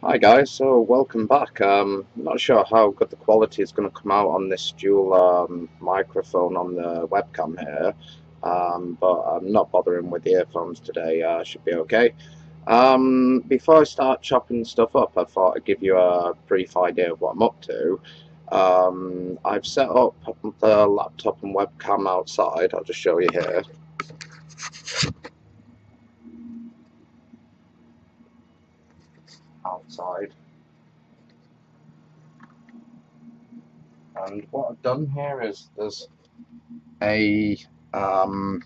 Hi guys, so welcome back. Um, not sure how good the quality is going to come out on this dual um, microphone on the webcam here, um, but I'm not bothering with the earphones today, uh, should be okay. Um, before I start chopping stuff up, I thought I'd give you a brief idea of what I'm up to. Um, I've set up the laptop and webcam outside, I'll just show you here. Outside. and what I've done here is there's a um,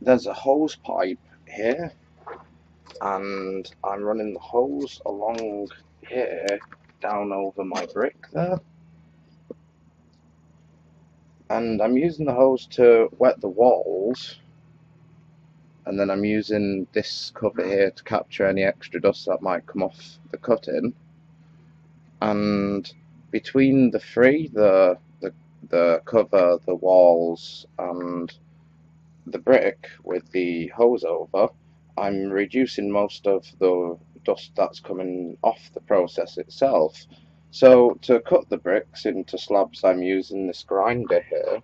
there's a hose pipe here and I'm running the hose along here down over my brick there and I'm using the hose to wet the walls and then I'm using this cover here to capture any extra dust that might come off the cutting and between the three, the the the cover, the walls, and the brick with the hose over, I'm reducing most of the dust that's coming off the process itself. So to cut the bricks into slabs, I'm using this grinder here,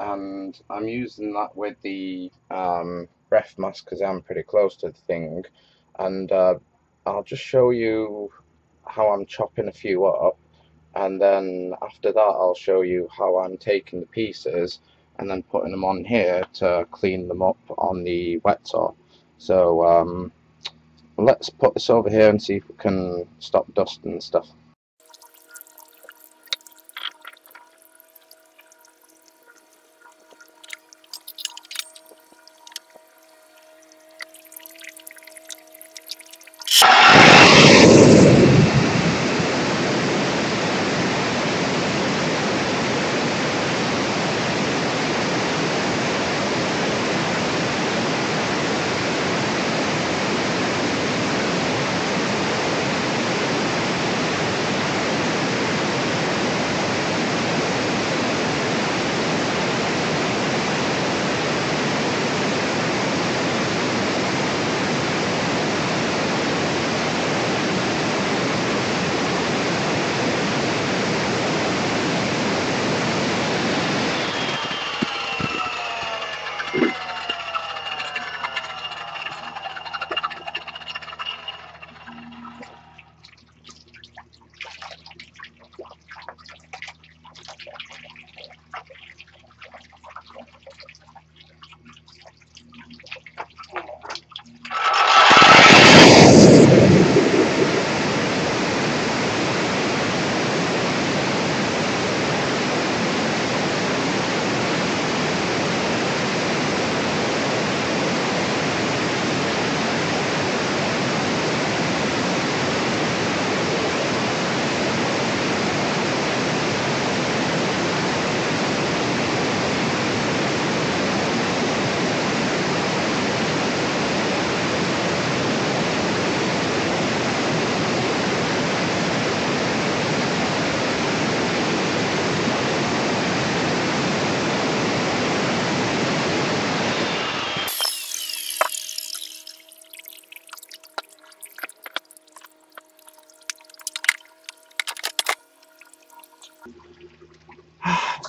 and I'm using that with the um, breath mask because I'm pretty close to the thing, and uh, I'll just show you how I'm chopping a few up and then after that I'll show you how I'm taking the pieces and then putting them on here to clean them up on the wet saw. So um, let's put this over here and see if we can stop dust and stuff.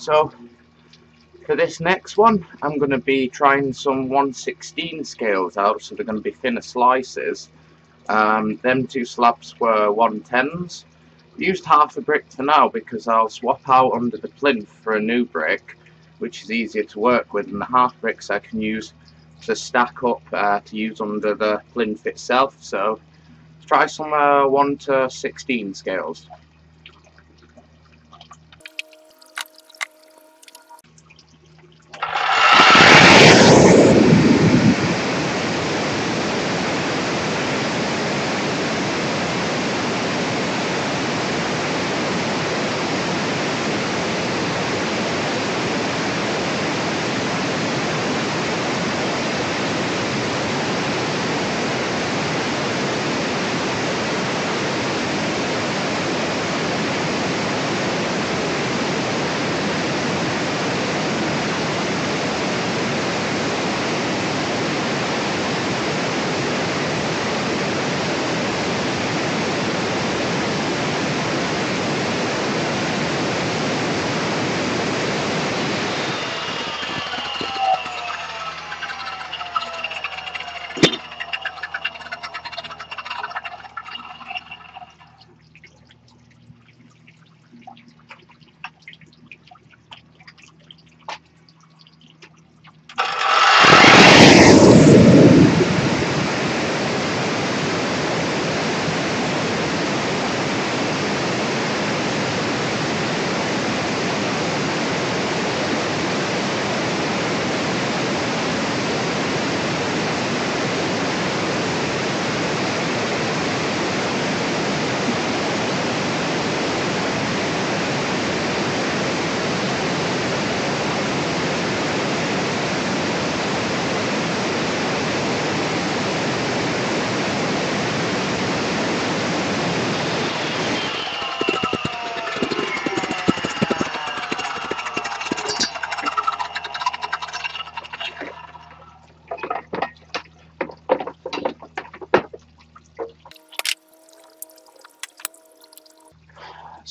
So for this next one, I'm going to be trying some 116 scales out, so they're going to be thinner slices. Um, them two slabs were 110s. Used half a brick for now because I'll swap out under the plinth for a new brick, which is easier to work with, and the half bricks I can use to stack up uh, to use under the plinth itself. So let's try some uh, 1 to 16 scales.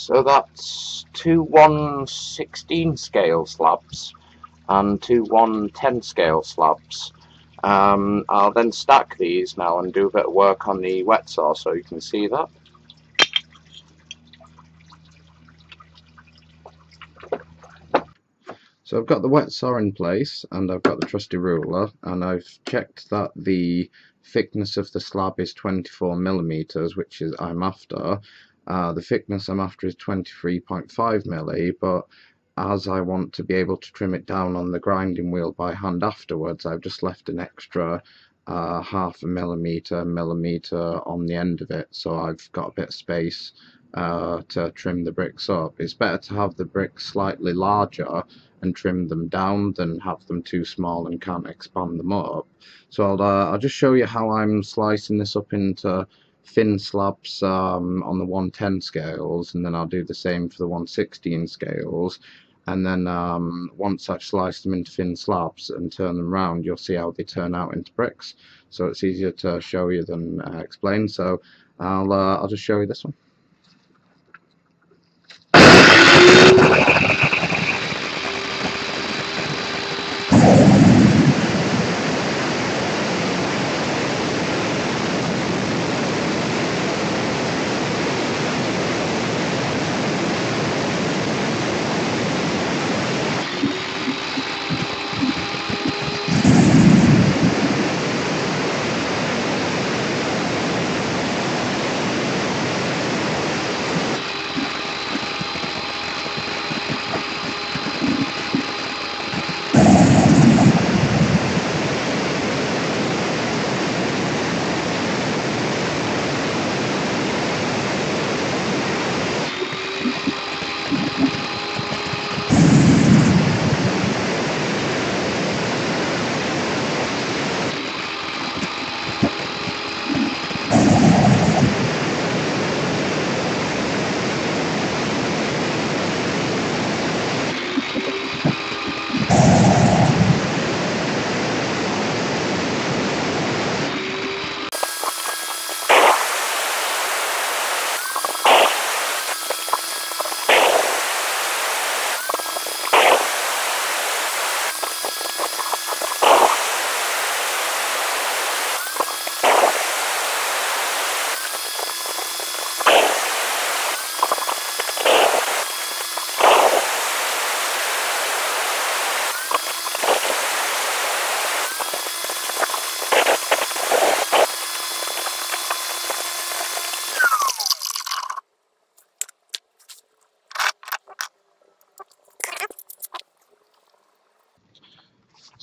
So that's two 116 scale slabs and two 110 scale slabs. Um, I'll then stack these now and do a bit of work on the wet saw so you can see that. So I've got the wet saw in place and I've got the trusty ruler and I've checked that the thickness of the slab is 24 millimeters which is I'm after. Uh, the thickness I'm after is 23.5 milli but as I want to be able to trim it down on the grinding wheel by hand afterwards I've just left an extra uh, half a millimeter millimeter on the end of it so I've got a bit of space uh, to trim the bricks up. It's better to have the bricks slightly larger and trim them down than have them too small and can't expand them up. So I'll, uh, I'll just show you how I'm slicing this up into thin slabs um, on the 110 scales and then I'll do the same for the 116 scales. And then um, once I've sliced them into thin slabs and turn them around you'll see how they turn out into bricks. So it's easier to show you than uh, explain. So I'll, uh, I'll just show you this one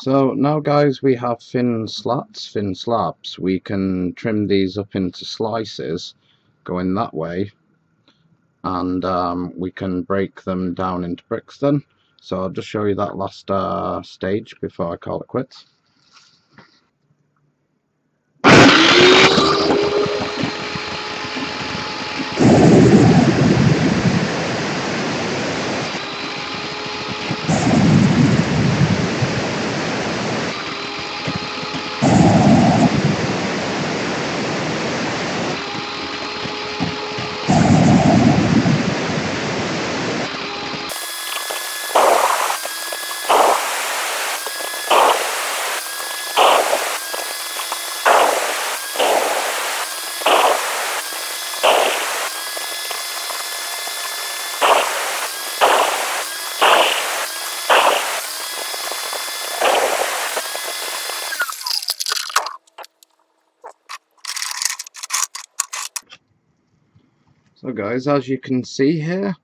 So now guys we have thin slats, thin slabs. We can trim these up into slices going that way and um, we can break them down into bricks then. So I'll just show you that last uh, stage before I call it quits. Guys, as you can see here,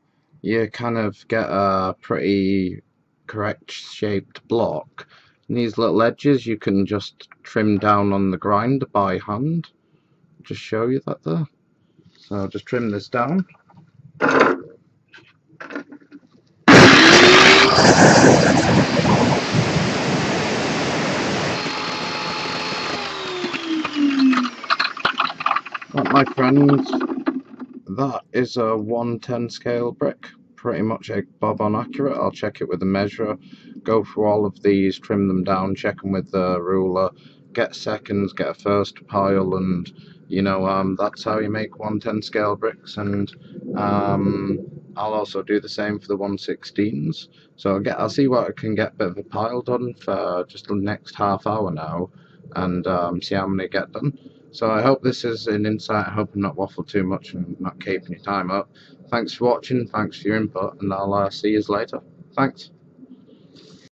you kind of get a pretty correct shaped block. And these little edges you can just trim down on the grind by hand. Just show you that there. So I'll just trim this down. my friends that is a 110 scale brick pretty much a bob on accurate I'll check it with the measurer go through all of these trim them down check them with the ruler get seconds get a first pile and you know, um, that's how you make 110 scale bricks, and um, I'll also do the same for the 116s. So I'll, get, I'll see what I can get a bit of a pile done for just the next half hour now, and um, see how many get done. So I hope this is an insight. I hope I'm not waffle too much and not keeping your time up. Thanks for watching, thanks for your input, and I'll uh, see you later. Thanks.